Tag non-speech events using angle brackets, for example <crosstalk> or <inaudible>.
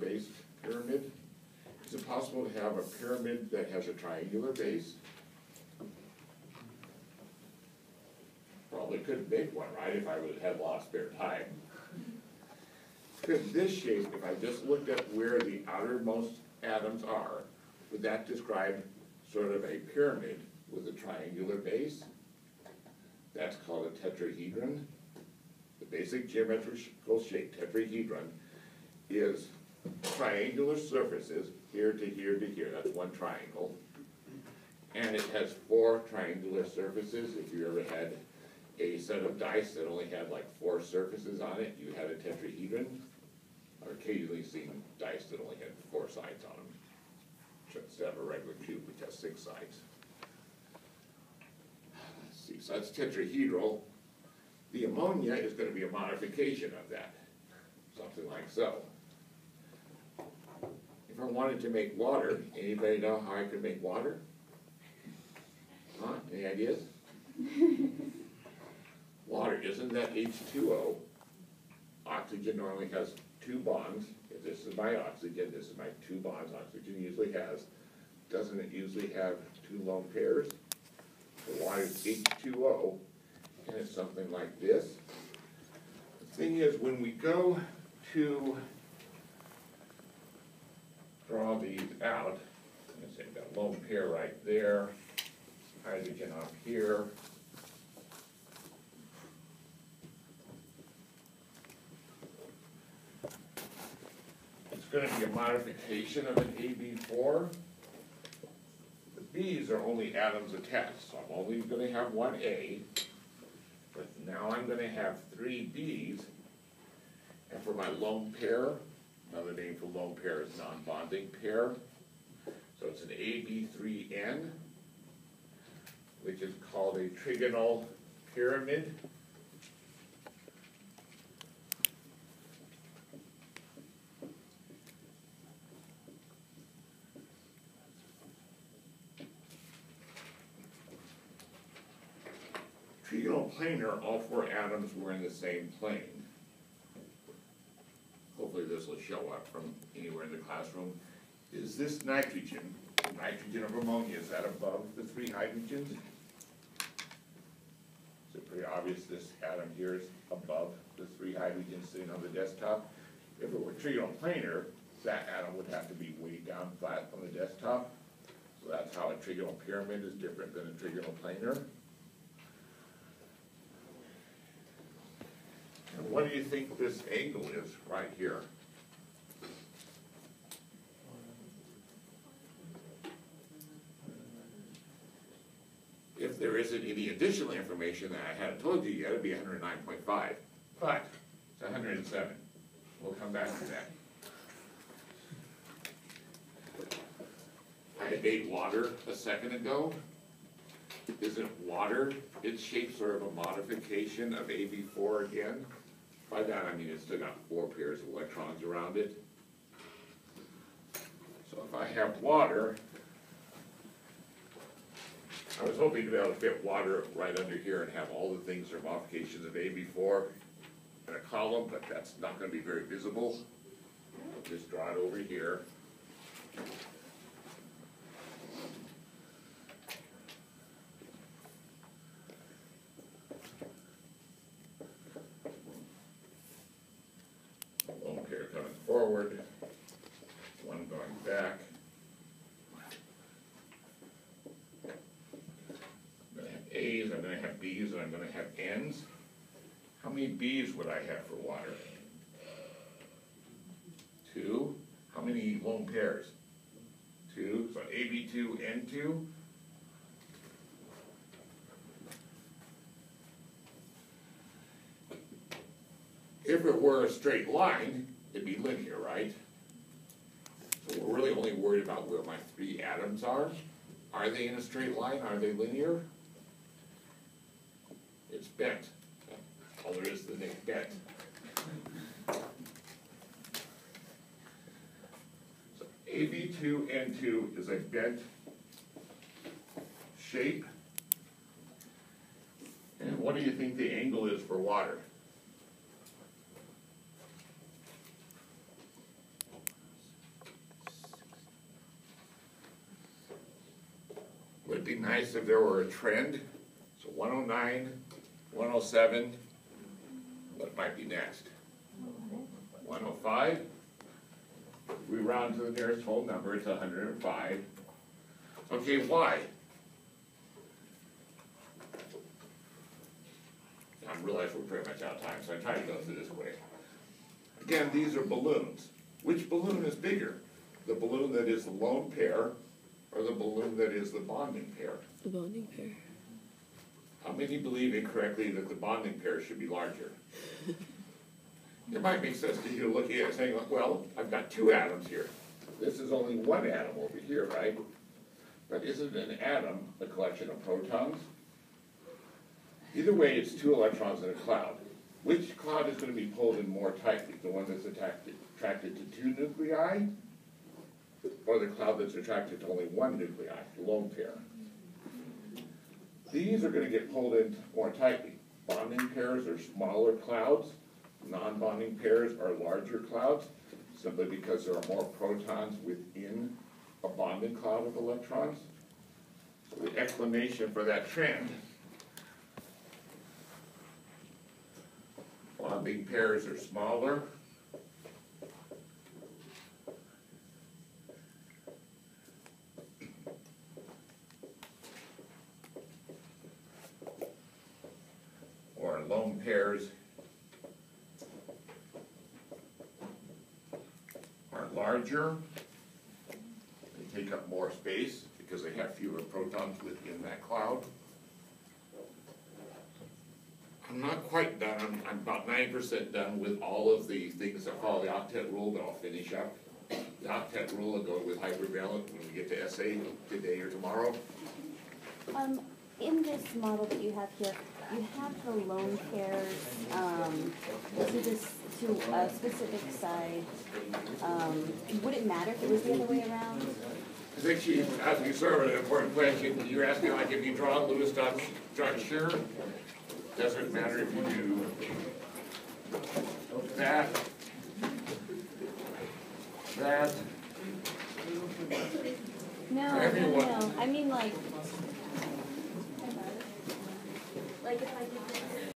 base pyramid? Is it possible to have a pyramid that has a triangular base? Probably could make one, right, if I would have had a lot of spare time. Could this shape, if I just looked at where the outermost atoms are, would that describe sort of a pyramid with a triangular base? That's called a tetrahedron. The basic geometrical shape tetrahedron is triangular surfaces here to here to here, that's one triangle. And it has four triangular surfaces, if you ever had a set of dice that only had like four surfaces on it, you had a tetrahedron. I've occasionally seen dice that only had four sides on them, instead of a regular cube which has six sides. Let's see, so that's tetrahedral. The ammonia is gonna be a modification of that, something like so. I wanted to make water, anybody know how I could make water? Huh, any ideas? <laughs> Water, isn't that H two O? Oxygen normally has two bonds, if this is my oxygen, this is my two bonds, oxygen usually has. Doesn't it usually have two lone pairs? The water is H two O, and it's something like this. The thing is, when we go to draw these out, let's say, I've got lone pair right there, hydrogen up here. It's gonna be a modification of an AB four. The B's are only atoms attached, so I'm only gonna have one A. But now I'm gonna have three B's. And for my lone pair, another name for lone pair is non-bonding pair. So it's an AB3N, which is called a trigonal pyramid. Trigonal planar, all four atoms were in the same plane. This will show up from anywhere in the classroom. Is this nitrogen, nitrogen of ammonia, is that above the three hydrogens? Is it pretty obvious this atom here is above the three hydrogens sitting on the desktop? If it were trigonal planar, that atom would have to be way down flat on the desktop. So that's how a trigonal pyramid is different than a trigonal planar. And what do you think this angle is right here? There isn't any additional information that I hadn't told you yet, it'd be hundred and nine point five, but it's hundred and seven. We'll come back to that. I had made water a second ago. Isn't water, its shape sort of a modification of AB four again? By that, I mean it's still got four pairs of electrons around it. So if I have water, I was hoping to be able to fit water right under here and have all the things or modifications of AB four in a column, but that's not gonna be very visible. I'll just draw it over here. Lone pair coming forward, one going back. I'm gonna have I'm gonna have B's, and I'm gonna have N's. How many B's would I have for water? Two. How many lone pairs? Two, so AB two, N two. If it were a straight line, it'd be linear, right? So we're really only worried about where my three atoms are. Are they in a straight line? Are they linear? It's bent. All there is to the name, bent. So AB2N2 is a bent shape. And what do you think the angle is for water? Would it be nice if there were a trend. So 109 107, what might be next? 105, we round to the nearest whole number, it's hundred and five. Okay, why? I realize we're pretty much out of time, so I try to go through this quick. Again, these are balloons. Which balloon is bigger? The balloon that is the lone pair, or the balloon that is the bonding pair? The bonding pair. How many believe incorrectly that the bonding pair should be larger? <laughs> It might make sense to you looking at it saying, well, I've got two atoms here. This is only one atom over here, right? But isn't an atom a collection of protons? Either way, it's two electrons in a cloud. Which cloud is gonna be pulled in more tightly? The one that's attracted, attracted to two nuclei? Or the cloud that's attracted to only one nuclei, the lone pair? These are gonna get pulled in more tightly. Bonding pairs are smaller clouds, non-bonding pairs are larger clouds, simply because there are more protons within a bonding cloud of electrons. So the explanation for that trend. Bonding pairs are smaller. Or lone pairs are larger. They take up more space because they have fewer protons within that cloud. I'm not quite done, I'm, I'm about ninety percent done with all of the things that follow the octet rule, but I'll finish up. The octet rule will go with hypervalent when we get to essay today or tomorrow. Um, in this model that you have here, you have the lone pairs, um, to this, to a specific side. Um, would it matter if it was the other way around? I think she's asking sort of an important question, you're asking like if you draw Lewis dot, dot Shear, doesn't matter if you do that, that, No, no, no, I mean like.